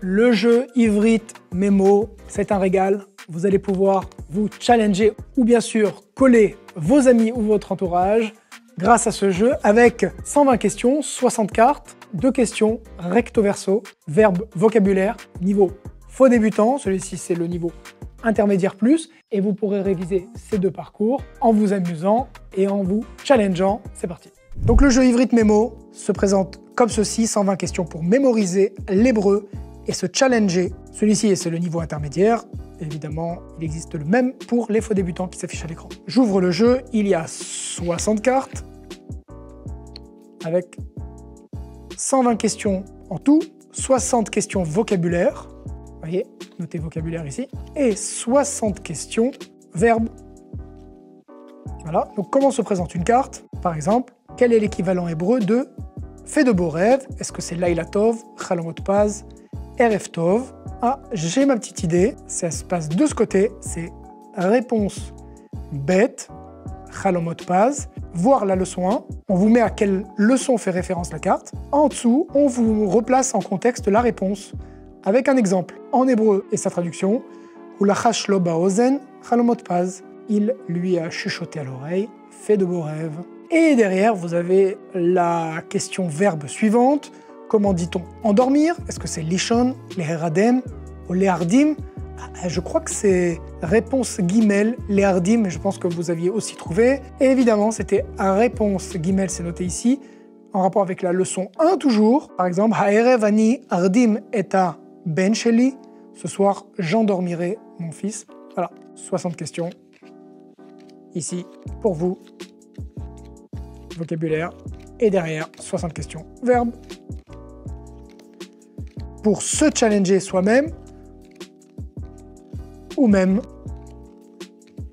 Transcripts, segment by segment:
Le jeu Ivrit Memo, c'est un régal. Vous allez pouvoir vous challenger ou bien sûr coller vos amis ou votre entourage grâce à ce jeu avec 120 questions, 60 cartes, 2 questions recto verso, verbe, vocabulaire, niveau faux débutant, celui-ci c'est le niveau intermédiaire plus, et vous pourrez réviser ces deux parcours en vous amusant et en vous challengeant. C'est parti. Donc le jeu Ivrit Memo se présente comme ceci, 120 questions pour mémoriser l'hébreu et se challenger. Celui-ci, c'est le niveau intermédiaire. Évidemment, il existe le même pour les faux débutants qui s'affichent à l'écran. J'ouvre le jeu, il y a 60 cartes avec 120 questions en tout, 60 questions vocabulaire, voyez, notez vocabulaire ici, et 60 questions verbes. Voilà, donc comment se présente une carte? Par exemple, quel est l'équivalent hébreu de Fais de beaux rêves Est-ce que c'est Laila Tov, Paz, Erev Tov. Ah, j'ai ma petite idée, ça se passe de ce côté, c'est réponse bête, Chalamot Paz, voir la leçon 1, on vous met à quelle leçon fait référence la carte. En dessous, on vous replace en contexte la réponse. Avec un exemple. En hébreu et sa traduction. Ou la ozen, Chalamot Paz, il lui a chuchoté à l'oreille, fait de beaux rêves. Et derrière, vous avez la question verbe suivante. Comment dit-on endormir? Est-ce que c'est lishon, les heradem ou les ah, Je crois que c'est réponse guimel, les hardim, je pense que vous aviez aussi trouvé. Et évidemment, c'était réponse guimel, c'est noté ici, en rapport avec la leçon 1 toujours. Par exemple, Haerev ani hardim eta ben. Ce soir, j'endormirai mon fils. Voilà, 60 questions. Ici, pour vous, vocabulaire, et derrière 60 questions verbe. Pour se challenger soi-même, ou même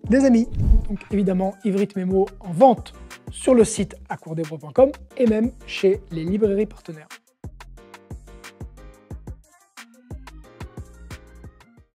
des amis. Donc évidemment, Ivrit Memo en vente sur le site accourdhébreu.com et même chez les librairies partenaires.